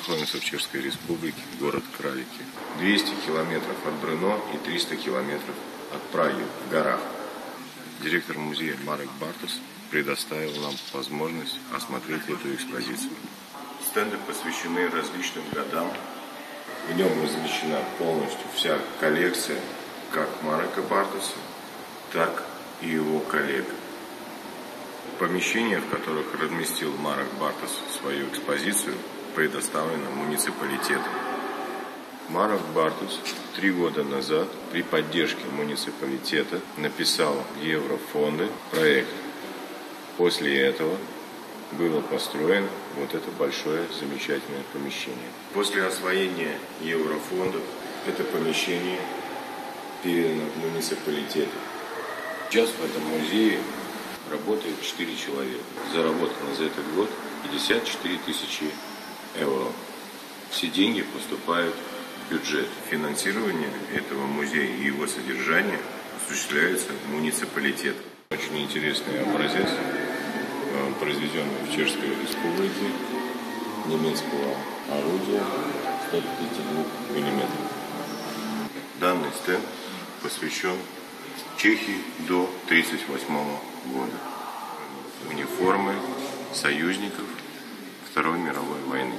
находимся в Чешской Республике, город Кралики. 200 километров от Брно и 300 километров от Праги в горах. Директор музея Марек Бартус предоставил нам возможность осмотреть эту экспозицию. Стенды посвящены различным годам. В нем размещена полностью вся коллекция как Марека Бартуса, так и его коллег. Помещения, в которых разместил Марек Бартус свою экспозицию, предоставлено муниципалитету. Марок Бартус три года назад при поддержке муниципалитета написал в еврофонды проект. После этого было построено вот это большое замечательное помещение. После освоения еврофондов это помещение передано муниципалитету. Сейчас в этом музее работает 4 человека. Заработано за этот год 54 тысячи евро. Все деньги поступают в бюджет. Финансирование этого музея и его содержание осуществляется муниципалитетом. Очень интересный образец, э, произведенный в Чешской Республике, немецкого орудия 152 мм. Данный стенд посвящен Чехии до 1938 года. Униформы союзников Второй мировой войны.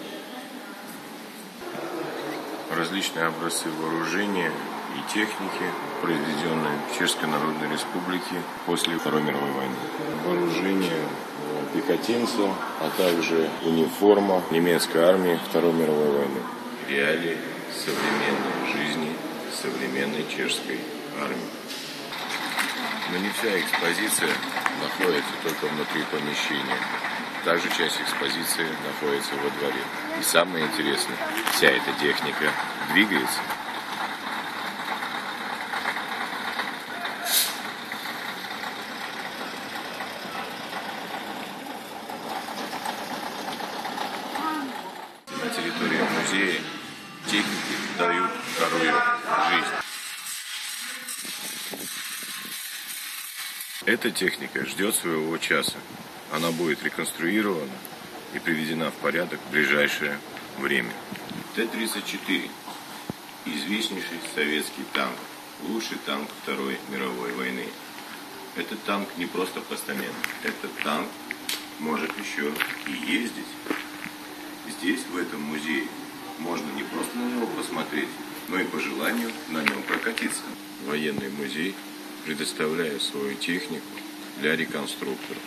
Различные образцы вооружения и техники, произведенные в Чешской Народной Республике после Второй мировой войны. Вооружение пехотинца, а также униформа немецкой армии Второй мировой войны. Реалии современной жизни современной чешской армии. Но не вся экспозиция находится только внутри помещения. Также часть экспозиции находится во дворе. И самое интересное, вся эта техника двигается. На территории музея техники дают вторую жизнь. Эта техника ждет своего часа. Она будет реконструирована и приведена в порядок в ближайшее время. Т-34 – известнейший советский танк, лучший танк Второй мировой войны. Этот танк не просто постамент, этот танк может еще и ездить. Здесь, в этом музее, можно не просто на него посмотреть, но и по желанию на нем прокатиться. Военный музей предоставляет свою технику для реконструкторов.